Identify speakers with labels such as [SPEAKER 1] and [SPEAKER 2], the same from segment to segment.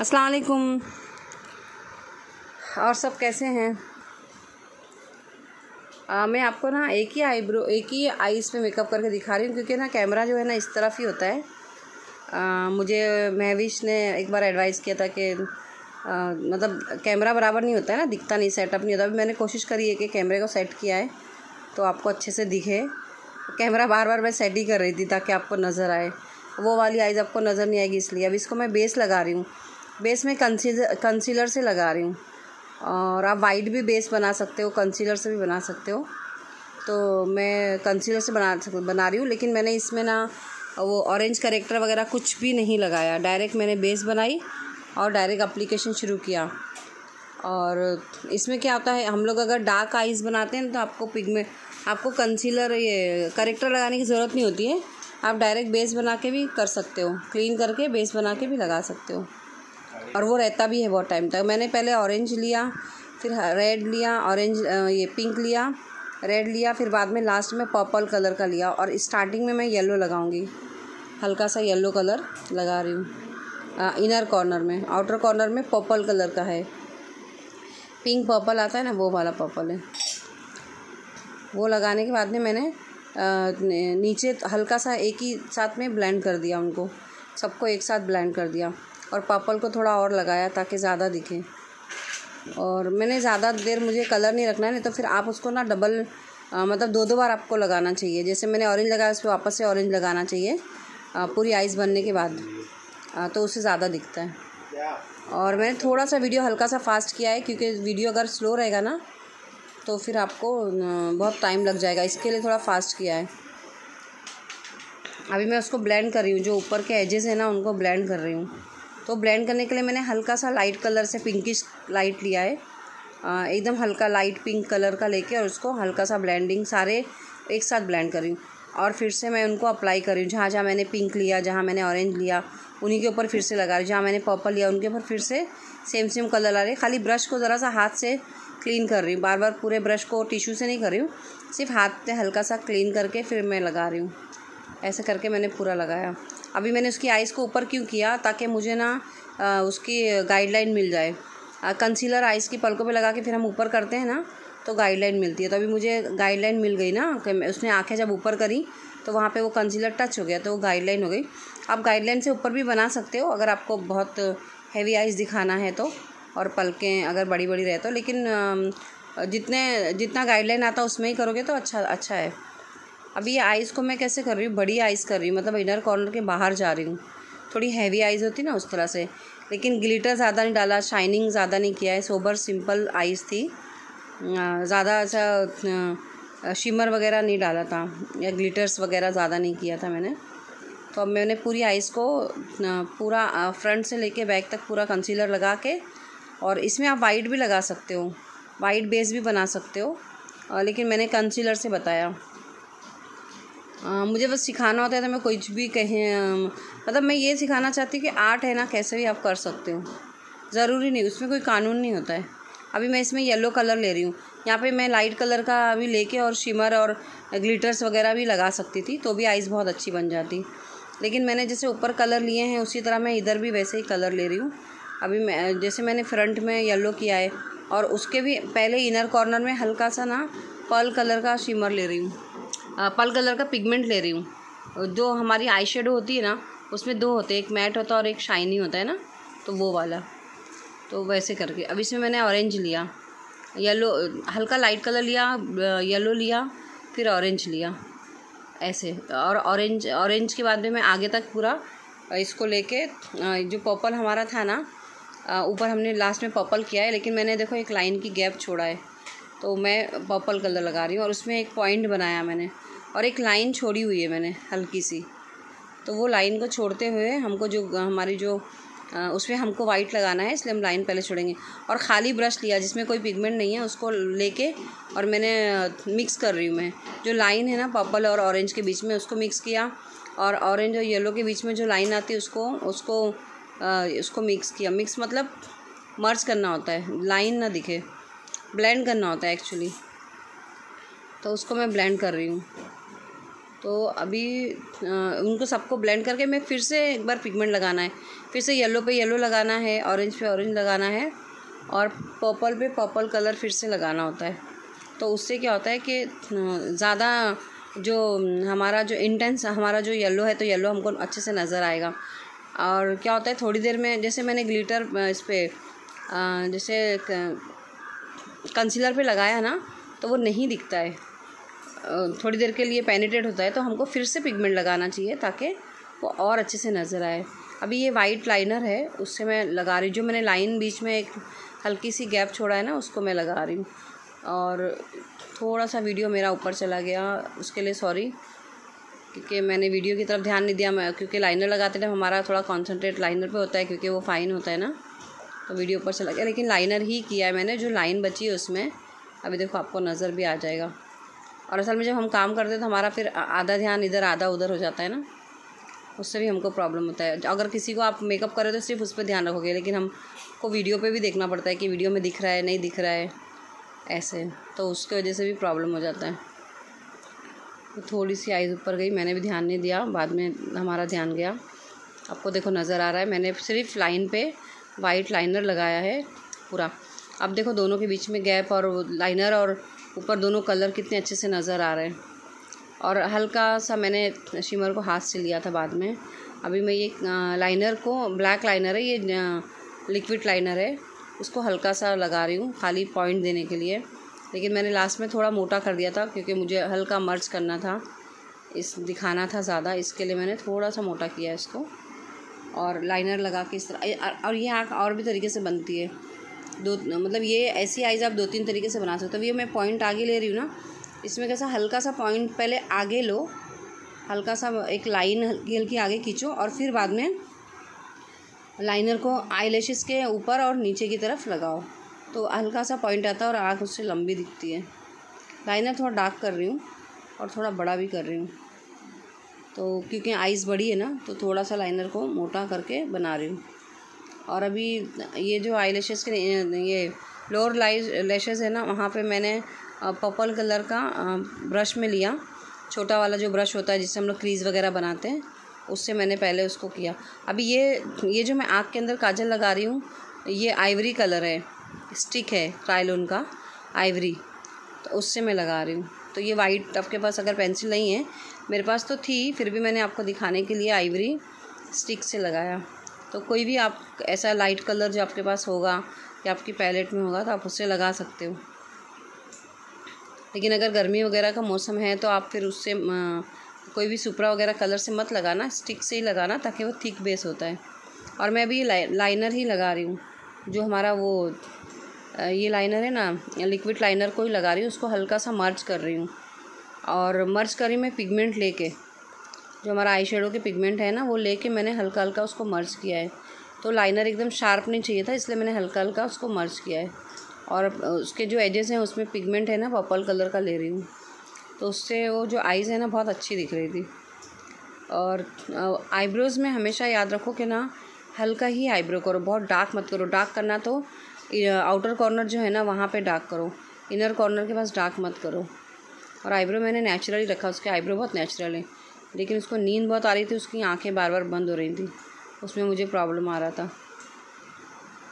[SPEAKER 1] अस्सलाम वालेकुम और सब कैसे हैं? आ, मैं आपको ना एक ही आईब्रो एक ही आईज़ पे मेकअप करके दिखा रही हूँ क्योंकि ना कैमरा जो है ना इस तरफ़ ही होता है। आ, मुझे महविश ने एक बार एडवाइस किया था कि आ, मतलब कैमरा बराबर नहीं होता है ना दिखता नहीं सेटअप नहीं होता। अभी मैंने कोशिश करी है कि कैमरे को सेट किया है तो आपको अच्छे से दिखे। कैमरा बार बार मैं सेट ही कर रही थी ताकि आपको नज़र आए। वो वाली आइज़ आपको नज़र नहीं आएगी इसलिए। अब इसको मैं बेस लगा रही हूँ। बेस में कंसीलर कंसीलर से लगा रही हूँ। और आप वाइट भी बेस बना सकते हो कंसीलर से भी बना सकते हो। तो मैं कंसीलर से बना बना रही हूँ, लेकिन मैंने इसमें ना वो ऑरेंज करेक्टर वगैरह कुछ भी नहीं लगाया। डायरेक्ट मैंने बेस बनाई और डायरेक्ट अप्लीकेशन शुरू किया। और इसमें क्या होता है, हम लोग अगर डार्क आइज़ बनाते हैं तो आपको पिगमेंट आपको कंसीलर ये करेक्टर लगाने की ज़रूरत नहीं होती है। आप डायरेक्ट बेस बना के भी कर सकते हो। क्लीन करके बेस बना के भी लगा सकते हो। और वो रहता भी है बहुत टाइम तक। मैंने पहले ऑरेंज लिया, फिर रेड लिया ऑरेंज ये पिंक लिया रेड लिया, फिर बाद में लास्ट में पर्पल कलर का लिया और स्टार्टिंग में मैं येलो लगाऊँगी। हल्का सा येलो कलर लगा रही हूँ। इनर कॉर्नर में आउटर कॉर्नर में पर्पल कलर का है। पिंक पर्पल आता है ना, वो वाला पर्पल है। वो लगाने के बाद में मैंने नीचे हल्का सा एक ही साथ में ब्लेंड कर दिया उनको। सबको एक साथ ब्लेंड कर दिया। और पर्पल को थोड़ा और लगाया ताकि ज़्यादा दिखे। और मैंने ज़्यादा देर मुझे कलर नहीं रखना है नहीं तो फिर आप उसको ना डबल आ, मतलब दो दो बार आपको लगाना चाहिए। जैसे मैंने ऑरेंज लगाया उस पर वापस से ऑरेंज लगाना चाहिए आ, पूरी आइस बनने के बाद। आ, तो उससे ज़्यादा दिखता है। और मैंने थोड़ा सा वीडियो हल्का सा फास्ट किया है क्योंकि वीडियो अगर स्लो रहेगा ना तो फिर आपको बहुत टाइम लग जाएगा। इसके लिए थोड़ा फास्ट किया है। अभी मैं उसको ब्लेंड कर रही हूँ जो ऊपर के एजेस हैं ना उनको ब्लेंड कर रही हूँ। तो ब्लेंड करने के लिए मैंने हल्का सा लाइट कलर से पिंकिश लाइट लिया है। एकदम हल्का लाइट पिंक कलर का लेके और उसको हल्का सा ब्लेंडिंग सारे एक साथ ब्लेंड करी और फिर से मैं उनको अप्लाई करी जहाँ जहाँ मैंने पिंक लिया, जहाँ मैंने ऑरेंज लिया, उन्हीं के ऊपर फिर से लगा रही जहाँ मैंने पर्पल लिया, उनके ऊपर फिर से सेम सेम कलर ला रही खाली ब्रश को ज़रा सा हाथ से क्लीन कर रही हूँ। बार बार पूरे ब्रश को टिश्यू से नहीं कर रही हूँ। सिर्फ़ हाथ से हल्का सा क्लीन करके फिर मैं लगा रही हूँ। ऐसे करके मैंने पूरा लगाया। अभी मैंने उसकी आइज़ को ऊपर क्यों किया ताकि मुझे ना उसकी गाइडलाइन मिल जाए। कंसीलर आइज़ की पलकों पे लगा के फिर हम ऊपर करते हैं ना तो गाइडलाइन मिलती है। तो अभी मुझे गाइडलाइन मिल गई ना, कि उसने आँखें जब ऊपर करी तो वहाँ पे वो कंसीलर टच हो गया तो वो गाइडलाइन हो गई। आप गाइडलाइन से ऊपर भी बना सकते हो, अगर आपको बहुत हैवी आइज़ दिखाना है तो और पलकें अगर बड़ी बड़ी रहे तो। लेकिन जितने, जितना गाइडलाइन आता है उसमें ही करोगे तो अच्छा अच्छा है। अभी ये आइज़ को मैं कैसे कर रही हूँ? बड़ी आइज़ कर रही हूँ। मतलब इनर कॉर्नर के बाहर जा रही हूँ। थोड़ी हैवी आइज़ होती ना उस तरह से। लेकिन ग्लिटर ज़्यादा नहीं डाला शाइनिंग ज़्यादा नहीं किया है। सोबर सिंपल आइज़ थी। ज़्यादा ऐसा शिमर वगैरह नहीं डाला था। या ग्लिटर्स वगैरह ज़्यादा नहीं किया था मैंने। तो अब मैंने पूरी आइज़ को पूरा फ्रंट से लेके बैक तक पूरा कंसीलर लगा के और इसमें आप वाइट भी लगा सकते हो। वाइट बेस भी बना सकते हो। लेकिन मैंने कंसीलर से बताया। आ, मुझे बस सिखाना होता है तो मैं कुछ भी कहें मतलब मैं ये सिखाना चाहती हूँ कि आर्ट है ना कैसे भी आप कर सकते हो। ज़रूरी नहीं उसमें कोई कानून नहीं होता है। अभी मैं इसमें येलो कलर ले रही हूँ। यहाँ पे मैं लाइट कलर का अभी लेके और शिमर और ग्लिटर्स वगैरह भी लगा सकती थी तो भी आइज़ बहुत अच्छी बन जाती। लेकिन मैंने जैसे ऊपर कलर लिए हैं उसी तरह मैं इधर भी वैसे ही कलर ले रही हूँ। अभी मैं जैसे मैंने फ्रंट में येलो किया है और उसके भी पहले इनर कॉर्नर में हल्का सा ना पर्ल कलर का शिमर ले रही हूँ। पर्ल कलर का पिगमेंट ले रही हूँ। जो हमारी आई शेडो होती है ना, उसमें दो होते हैं, एक मैट होता है और एक शाइनी होता है ना तो वो वाला। तो वैसे करके। अब इसमें मैंने ऑरेंज लिया, येलो, हल्का लाइट कलर लिया येलो लिया, फिर ऑरेंज लिया। ऐसे। और ऑरेंज ऑरेंज के बाद में मैं आगे तक पूरा इसको लेके जो पर्पल हमारा था ना ऊपर हमने लास्ट में पर्पल किया है, लेकिन मैंने देखो एक लाइन की गैप छोड़ा है। तो मैं पर्पल कलर लगा रही हूँ और उसमें एक पॉइंट बनाया मैंने और एक लाइन छोड़ी हुई है मैंने हल्की सी। तो वो लाइन को छोड़ते हुए हमको जो, हमारी जो उसमें हमको वाइट लगाना है, इसलिए हम लाइन पहले छोड़ेंगे। और ख़ाली ब्रश लिया, जिसमें कोई पिगमेंट नहीं है, उसको लेके और मैंने मिक्स कर रही हूँ मैं। जो लाइन है ना पर्पल और ऑरेंज के बीच में, उसको मिक्स किया और ऑरेंज और येलो के बीच में जो लाइन आती है उसको उसको उसको मिक्स किया। मिक्स मतलब मर्ज करना होता है लाइन ना दिखे। ब्लेंड करना होता है एक्चुअली। तो उसको मैं ब्लेंड कर रही हूँ। तो अभी उनको सबको ब्लेंड करके मैं फिर से एक बार पिगमेंट लगाना है। फिर से येलो पे येलो लगाना है, ऑरेंज पे ऑरेंज लगाना है और पर्पल पे पर्पल कलर फिर से लगाना होता है। तो उससे क्या होता है कि ज़्यादा जो हमारा जो इंटेंस, हमारा जो येलो है तो येलो हमको अच्छे से नज़र आएगा। और क्या होता है, थोड़ी देर में, जैसे मैंने ग्लिटर इस पर जैसे कंसीलर पे लगाया ना तो वो नहीं दिखता है। थोड़ी देर के लिए पेनिटेट होता है तो हमको फिर से पिगमेंट लगाना चाहिए ताकि वो और अच्छे से नज़र आए। अभी ये वाइट लाइनर है, उससे मैं लगा रही जो मैंने लाइन बीच में एक हल्की सी गैप छोड़ा है ना, उसको मैं लगा रही हूँ। और थोड़ा सा वीडियो मेरा ऊपर चला गया, उसके लिए सॉरी क्योंकि मैंने वीडियो की तरफ़ ध्यान नहीं दिया, मैं क्योंकि लाइनर लगाते टाइम हमारा थोड़ा कॉन्सनट्रेट लाइनर पे होता है, क्योंकि वो फ़ाइन होता है ना। तो वीडियो ऊपर चला गया, लेकिन लाइनर ही किया है मैंने, जो लाइन बची है उसमें। अभी देखो आपको नज़र भी आ जाएगा। और असल में जब हम काम करते हैं तो हमारा फिर आधा ध्यान इधर, आधा उधर हो जाता है ना? उससे भी हमको प्रॉब्लम होता है। अगर किसी को आप मेकअप करें तो सिर्फ़ उस पर ध्यान रखोगे, लेकिन हमको वीडियो पे भी देखना पड़ता है कि वीडियो में दिख रहा है, नहीं दिख रहा है, ऐसे। तो उसकी वजह से भी प्रॉब्लम हो जाता है। तो थोड़ी सी आइज़ ऊपर गई, मैंने भी ध्यान नहीं दिया, बाद में हमारा ध्यान गया। आपको देखो नज़र आ रहा है, मैंने सिर्फ़ लाइन पे वाइट लाइनर लगाया है पूरा। अब देखो दोनों के बीच में गैप और लाइनर और ऊपर दोनों कलर कितने अच्छे से नज़र आ रहे हैं। और हल्का सा मैंने शिमर को हाथ से लिया था बाद में। अभी मैं ये लाइनर को ब्लैक लाइनर है, ये लिक्विड लाइनर है, उसको हल्का सा लगा रही हूँ खाली पॉइंट देने के लिए। लेकिन मैंने लास्ट में थोड़ा मोटा कर दिया था क्योंकि मुझे हल्का मर्च करना था। इस, दिखाना था ज़्यादा, इसके लिए मैंने थोड़ा सा मोटा किया इसको। और लाइनर लगा के इस तरह और ये आँख और भी तरीके से बनती है। दो मतलब ये ऐसी आइज़ आप दो तीन तरीके से बना सकते हो। ये मैं पॉइंट आगे ले रही हूँ ना, इसमें कैसा हल्का सा पॉइंट पहले आगे लो, हल्का सा एक लाइन हल्की हल्की आगे खींचो और फिर बाद में लाइनर को आई के ऊपर और नीचे की तरफ़ लगाओ। तो हल्का सा पॉइंट आता है और आँख उससे लंबी दिखती है। लाइनर थोड़ा डार्क कर रही हूँ और थोड़ा बड़ा भी कर रही हूँ। तो क्योंकि आइज़ बड़ी है ना तो थोड़ा सा लाइनर को मोटा करके बना रही हूँ। और अभी ये जो आई लेशेज़ के, ये लोअर लेशेज़ है ना, वहाँ पे मैंने पर्पल कलर का ब्रश में लिया। छोटा वाला जो ब्रश होता है, जिससे हम लोग क्रीज़ वगैरह बनाते हैं, उससे मैंने पहले उसको किया। अभी ये ये जो मैं आँख के अंदर काजल लगा रही हूँ, ये आइवरी कलर है। स्टिक है क्राइलोन का आइवरी तो उससे मैं लगा रही हूँ। तो ये वाइट आपके पास अगर पेंसिल नहीं है मेरे पास तो थी, फिर भी मैंने आपको दिखाने के लिए आइवरी स्टिक से लगाया। तो कोई भी आप, ऐसा लाइट कलर जो आपके पास होगा, या आपकी पैलेट में होगा तो आप उससे लगा सकते हो। लेकिन अगर गर्मी वगैरह का मौसम है तो आप फिर उससे कोई भी सुपरा वगैरह कलर से मत लगाना स्टिक से ही लगाना, ताकि वो थिक बेस होता है। और मैं अभी लाइनर ही लगा रही हूँ, जो हमारा वो ये लाइनर है ना लिक्विड लाइनर को ही लगा रही हूँ, उसको हल्का सा मर्ज कर रही हूँ। और मर्ज करी मैं पिगमेंट लेके। जो हमारा आई शेडो के पिगमेंट है ना, वो लेके मैंने हल्का हल्का उसको मर्ज किया है। तो लाइनर एकदम शार्प नहीं चाहिए था, इसलिए मैंने हल्का हल्का उसको मर्ज किया है। और उसके जो एजेस हैं, उसमें पिगमेंट है ना पर्पल कलर का ले रही हूँ। तो उससे वो जो आइज़ है ना, बहुत अच्छी दिख रही थी। और आईब्रोज़ में हमेशा याद रखो कि ना, हल्का ही आईब्रो करो, बहुत डार्क मत करो। डार्क करना तो आउटर कॉर्नर जो है ना, वहाँ पे डार्क करो। इनर कॉर्नर के पास डार्क मत करो। और आईब्रो मैंने नेचुरली रखा, उसके आईब्रो बहुत नेचुरल है। लेकिन उसको नींद बहुत आ रही थी, उसकी आँखें बार बार बंद हो रही थी। उसमें मुझे प्रॉब्लम आ रहा था।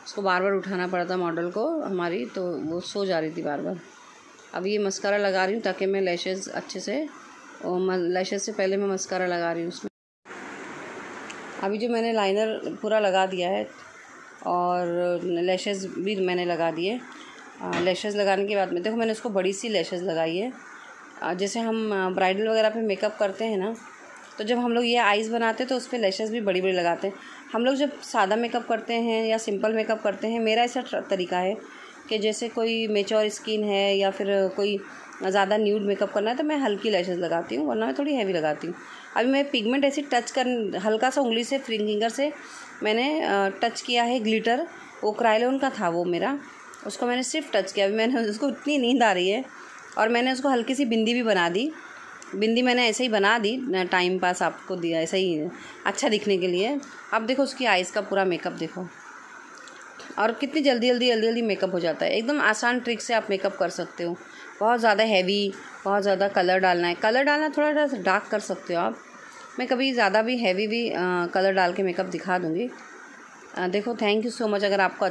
[SPEAKER 1] उसको बार बार उठाना पड़ा था मॉडल को, हमारी तो वो सो जा रही थी बार बार अब ये मस्कारा लगा रही हूँ ताकि मैं लैशेज़ अच्छे से, और लैशेज़ से पहले मैं मस्कारा लगा रही हूँ उसमें। अभी जो मैंने लाइनर पूरा लगा दिया है, और लैशेज़ भी मैंने लगा दिए। लैशेज़ लगाने के बाद में, देखो मैंने उसको बड़ी सी लैशेज़ लगाई है। जैसे हम ब्राइडल वगैरह पे मेकअप करते हैं ना तो जब हम लोग ये आइज़ बनाते हैं तो उस पर लैशेज़ भी बड़ी बड़ी लगाते हैं। हम लोग जब सादा मेकअप करते हैं या सिंपल मेकअप करते हैं, मेरा ऐसा तरीका है कि जैसे कोई मेचोर स्किन है या फिर कोई ज़्यादा न्यूड मेकअप करना है तो मैं हल्की लैशेज़ लगाती हूँ, वरना मैं थोड़ी हैवी लगाती हूँ। अभी मैं पिगमेंट ऐसी टच कर, हल्का सा उंगली से फिंगर से मैंने टच किया है ग्लिटर वो क्राइलोन का था वो मेरा, उसको मैंने सिर्फ़ टच किया, अभी मैंने उसको इतनी नींद आ रही है और मैंने उसको हल्की सी बिंदी भी बना दी। बिंदी मैंने ऐसे ही बना दी टाइम पास आपको दिया, ऐसे ही अच्छा दिखने के लिए। अब देखो उसकी आइज़ का पूरा मेकअप देखो। और कितनी जल्दी जल्दी जल्दी जल्दी मेकअप हो जाता है। एकदम आसान ट्रिक से आप मेकअप कर सकते हो। बहुत ज़्यादा हैवी बहुत ज़्यादा कलर डालना है। कलर डालना थोड़ा सा डार्क कर सकते हो आप। मैं कभी ज़्यादा भी हैवी भी कलर डाल के मेकअप दिखा दूँगी। देखो थैंक यू सो मच अगर आपको